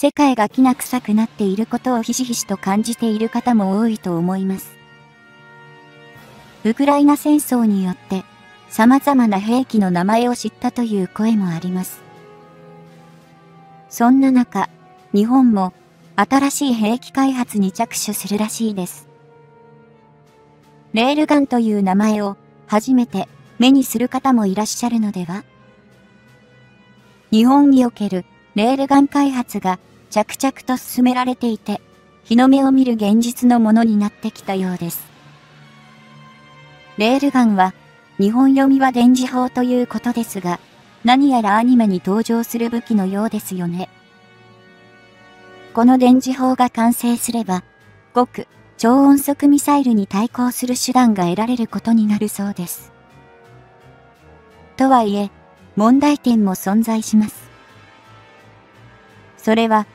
世界がきな臭くなっていることをひしひしと感じている方も多いと思います。ウクライナ戦争によって様々な兵器の名前を知ったという声もあります。そんな中、日本も新しい兵器開発に着手するらしいです。レールガンという名前を初めて目にする方もいらっしゃるのでは日本におけるレールガン開発が着々と進められていて、日の目を見る現実のものになってきたようです。レールガンは、日本読みは電磁砲ということですが、何やらアニメに登場する武器のようですよね。この電磁砲が完成すれば、極超音速ミサイルに対抗する手段が得られることになるそうです。とはいえ、問題点も存在します。それは、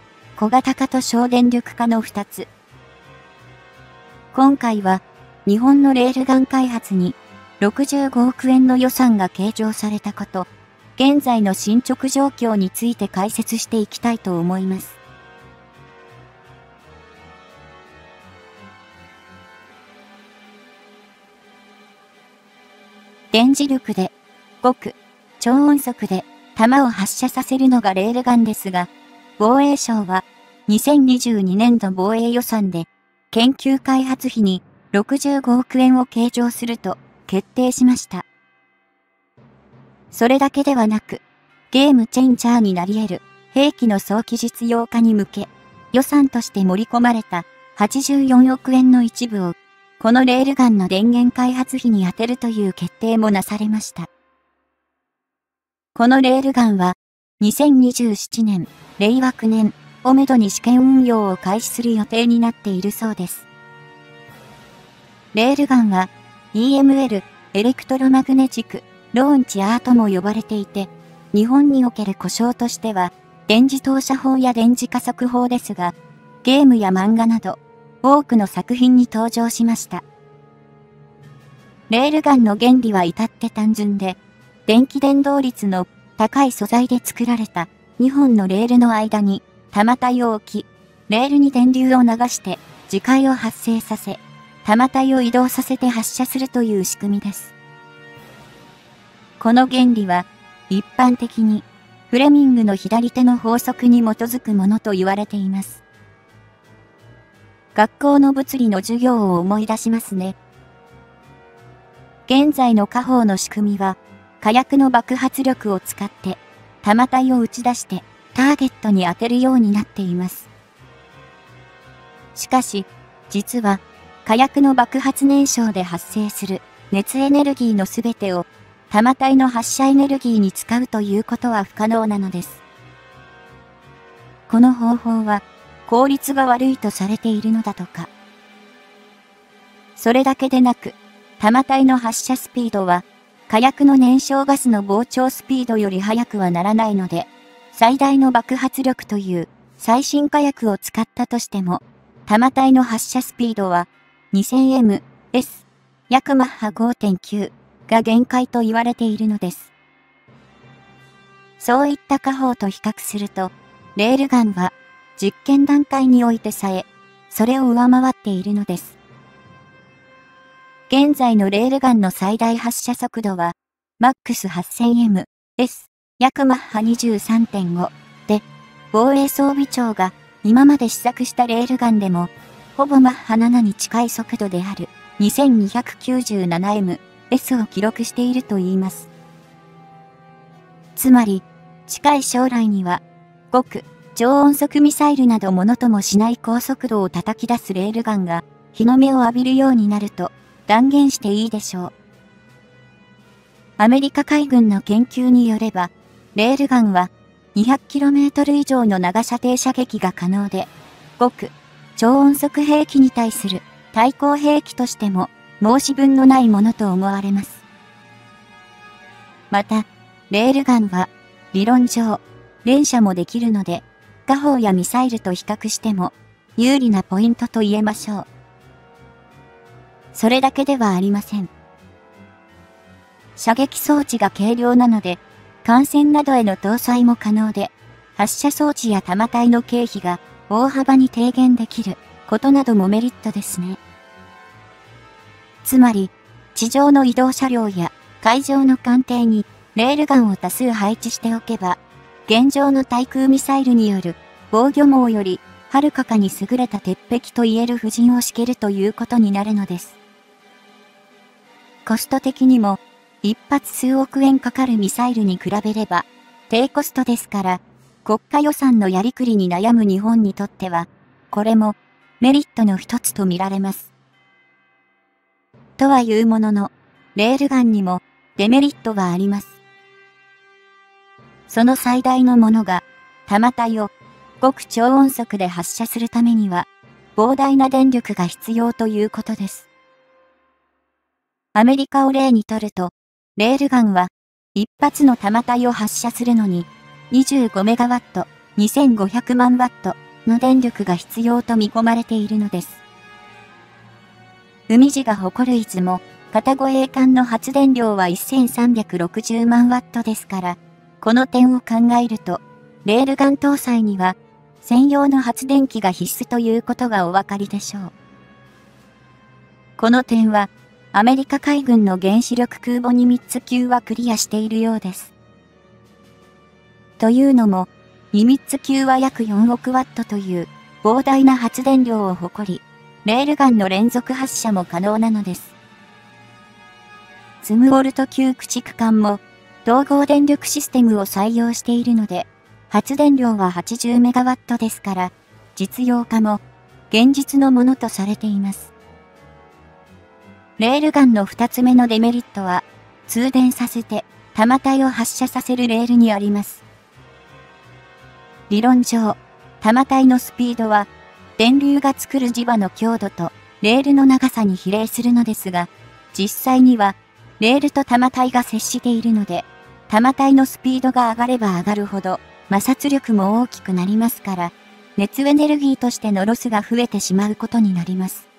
小型化と省電力化の2つ。今回は、日本のレールガン開発に65億円の予算が計上されたこと、現在の進捗状況について解説していきたいと思います。電磁力で、極、超音速で弾を発射させるのがレールガンですが、防衛省は2022年度防衛予算で研究開発費に65億円を計上すると決定しました。それだけではなく、ゲームチェンジャーになり得る兵器の早期実用化に向け、予算として盛り込まれた84億円の一部を、このレールガンの電源開発費に充てるという決定もなされました。このレールガンは、2027年、令和9年をめどに試験運用を開始する予定になっているそうです。レールガンは EML、 Electromagnetic Launcher とも呼ばれていて、日本における呼称としては、電磁投射砲や電磁加速砲ですが、ゲームや漫画など、多くの作品に登場しました。レールガンの原理は至って単純で、電気伝導率の高い素材で作られた2本のレールの間に玉体を置き、レールに電流を流して磁界を発生させ、玉体を移動させて発射するという仕組みです。この原理は一般的にフレミングの左手の法則に基づくものと言われています。学校の物理の授業を思い出しますね。現在の火砲の仕組みは火薬の爆発力を使って弾体を打ち出してターゲットに当てるようになっています。しかし、実は火薬の爆発燃焼で発生する熱エネルギーのすべてを弾体の発射エネルギーに使うということは不可能なのです。この方法は効率が悪いとされているのだとか。それだけでなく、弾体の発射スピードは火薬の燃焼ガスの膨張スピードより速くはならないので、最大の爆発力という最新火薬を使ったとしても、弾体の発射スピードは 2000ms、約マッハ5.9が限界と言われているのです。そういった火砲と比較すると、レールガンは実験段階においてさえ、それを上回っているのです。現在のレールガンの最大発射速度は、マックス 8000ms、約マッハ23.5で、防衛装備庁が今まで試作したレールガンでも、ほぼマッハ7に近い速度である 2297M、S を記録しているといいます。つまり、近い将来には、極、超音速ミサイルなどものともしない高速度を叩き出すレールガンが、日の目を浴びるようになると、断言していいでしょう。アメリカ海軍の研究によれば、レールガンは 200km 以上の長射程射撃が可能で、極超音速兵器に対する対抗兵器としても申し分のないものと思われます。また、レールガンは理論上連射もできるので、火砲やミサイルと比較しても有利なポイントと言えましょう。それだけではありません。射撃装置が軽量なので、艦船などへの搭載も可能で、発射装置や弾体の経費が大幅に低減できることなどもメリットですね。つまり、地上の移動車両や海上の艦艇にレールガンを多数配置しておけば、現状の対空ミサイルによる防御網よりはるかかに優れた鉄壁と言える布陣を敷けるということになるのです。コスト的にも、一発数億円かかるミサイルに比べれば、低コストですから、国家予算のやりくりに悩む日本にとっては、これもメリットの一つと見られます。とはいうものの、レールガンにもデメリットがあります。その最大のものが、弾体を極超音速で発射するためには、膨大な電力が必要ということです。アメリカを例にとると、レールガンは、一発の弾体を発射するのに、25メガワット、2500万ワットの電力が必要と見込まれているのです。海地が誇る出雲、片越栄艦の発電量は1360万ワットですから、この点を考えると、レールガン搭載には、専用の発電機が必須ということがお分かりでしょう。この点は、アメリカ海軍の原子力空母ニミッツ級はクリアしているようです。というのも、ニミッツ級は約4億ワットという膨大な発電量を誇り、レールガンの連続発射も可能なのです。ツムウォルト級駆逐艦も統合電力システムを採用しているので、発電量は80メガワットですから、実用化も現実のものとされています。レールガンの2つ目のデメリットは、通電させて弾体を発射させるレールにあります。理論上、弾体のスピードは電流が作る磁場の強度とレールの長さに比例するのですが、実際にはレールと玉体が接しているので、玉体のスピードが上がれば上がるほど摩擦力も大きくなりますから、熱エネルギーとしてのロスが増えてしまうことになります。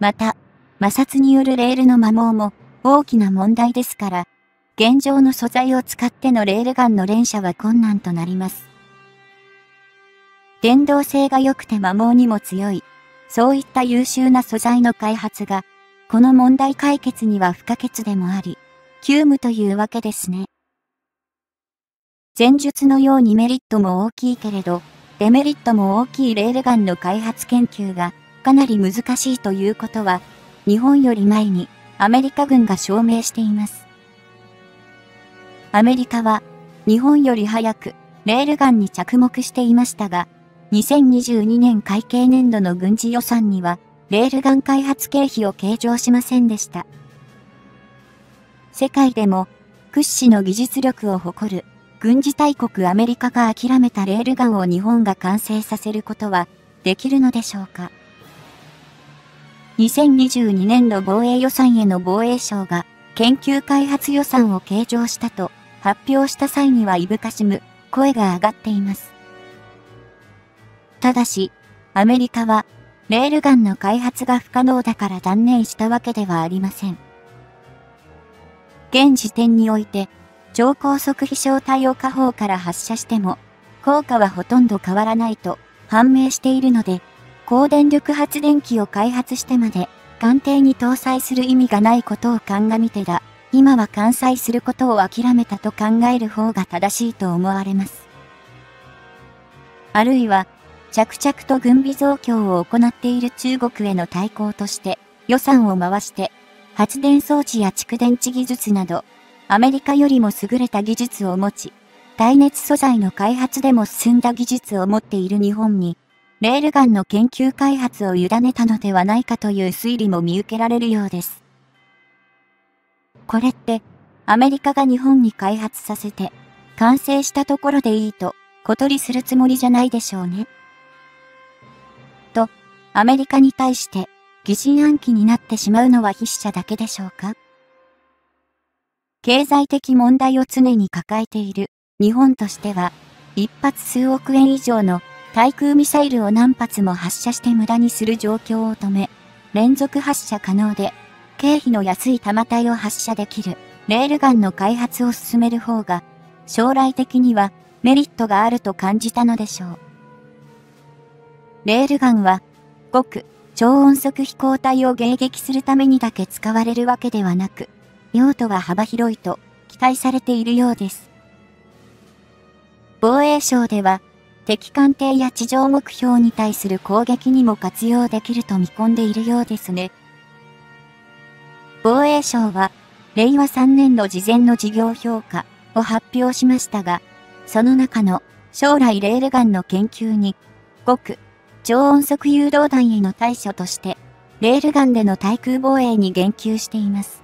また、摩擦によるレールの摩耗も大きな問題ですから、現状の素材を使ってのレールガンの連射は困難となります。電動性が良くて摩耗にも強い、そういった優秀な素材の開発が、この問題解決には不可欠でもあり、急務というわけですね。前述のようにメリットも大きいけれど、デメリットも大きいレールガンの開発研究がかなり難しいということは、日本より前にアメリカ軍が証明しています。アメリカは日本より早くレールガンに着目していましたが、2022年会計年度の軍事予算には、レールガン開発経費を計上しませんでした。世界でも屈指の技術力を誇る軍事大国アメリカが諦めたレールガンを日本が完成させることはできるのでしょうか？2022年度防衛予算への防衛省が研究開発予算を計上したと発表した際にはいぶかしむ声が上がっています。ただし、アメリカはレールガンの開発が不可能だから断念したわけではありません。現時点において、超高速飛翔体を下方から発射しても、効果はほとんど変わらないと判明しているので、高電力発電機を開発してまで、艦艇に搭載する意味がないことを鑑みてだ、今は完済することを諦めたと考える方が正しいと思われます。あるいは、着々と軍備増強を行っている中国への対抗として、予算を回して、発電装置や蓄電池技術など、アメリカよりも優れた技術を持ち、耐熱素材の開発でも進んだ技術を持っている日本に、レールガンの研究開発を委ねたのではないかという推理も見受けられるようです。これって、アメリカが日本に開発させて、完成したところでいいと、小取りするつもりじゃないでしょうね。と、アメリカに対して、疑心暗鬼になってしまうのは筆者だけでしょうか経済的問題を常に抱えている日本としては、一発数億円以上の対空ミサイルを何発も発射して無駄にする状況を止め、連続発射可能で、経費の安い弾体を発射できる、レールガンの開発を進める方が、将来的にはメリットがあると感じたのでしょう。レールガンは、極、超音速飛行体を迎撃するためにだけ使われるわけではなく、用途は幅広いと期待されているようです。防衛省では、敵艦艇や地上目標に対する攻撃にも活用できると見込んでいるようですね。防衛省は、令和3年の事前の事業評価を発表しましたが、その中の将来レールガンの研究に、極、超音速誘導弾への対処として、レールガンでの対空防衛に言及しています。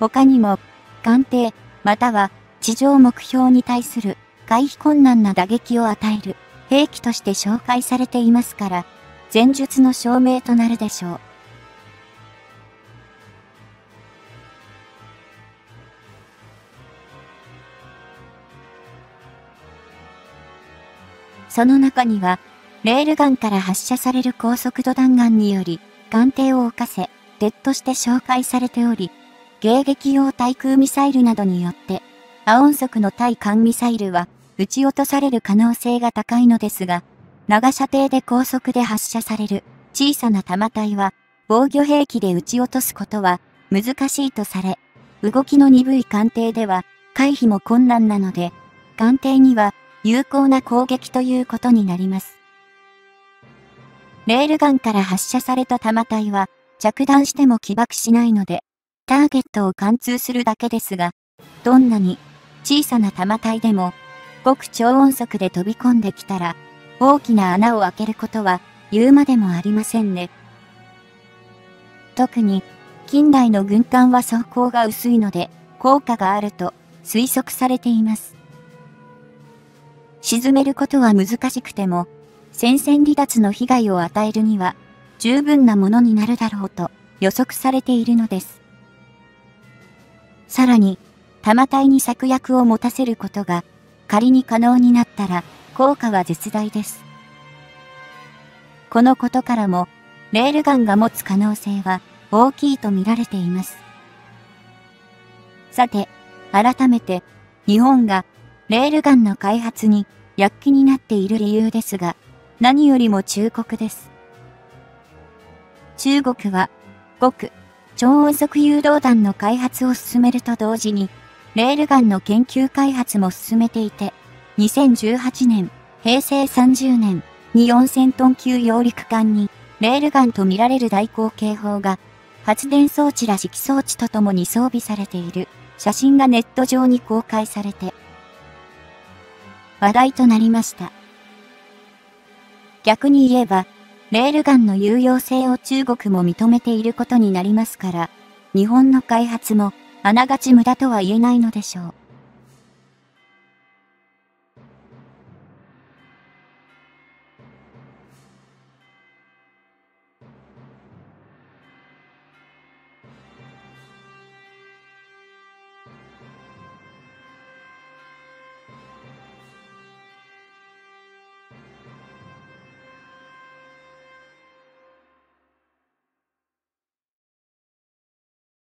他にも、艦艇、または地上目標に対する回避困難な打撃を与える兵器として紹介されていますから、前述の証明となるでしょう。その中には、レールガンから発射される高速度弾丸により、艦艇を浮かせ、デッドして紹介されており、迎撃用対空ミサイルなどによって、亜音速の対艦ミサイルは、撃ち落とされる可能性が高いのですが、長射程で高速で発射される小さな弾体は、防御兵器で撃ち落とすことは難しいとされ、動きの鈍い艦艇では回避も困難なので、艦艇には有効な攻撃ということになります。レールガンから発射された弾体は着弾しても起爆しないので、ターゲットを貫通するだけですが、どんなに小さな弾体でも極超音速で飛び込んできたら大きな穴を開けることは言うまでもありませんね。特に近代の軍艦は装甲が薄いので効果があると推測されています。沈めることは難しくても、戦線離脱の被害を与えるには、十分なものになるだろうと予測されているのです。さらに、玉体に策略を持たせることが、仮に可能になったら、効果は絶大です。このことからも、レールガンが持つ可能性は大きいと見られています。さて、改めて、日本がレールガンの開発に躍起になっている理由ですが、何よりも中国です。中国は、極、超音速誘導弾の開発を進めると同時に、レールガンの研究開発も進めていて、2018年、平成30年に4000トン級揚陸艦に、レールガンとみられる大口径砲が、発電装置ら指揮装置とともに装備されている写真がネット上に公開されて、話題となりました。逆に言えば、レールガンの有用性を中国も認めていることになりますから、日本の開発もあながち無駄とは言えないのでしょう。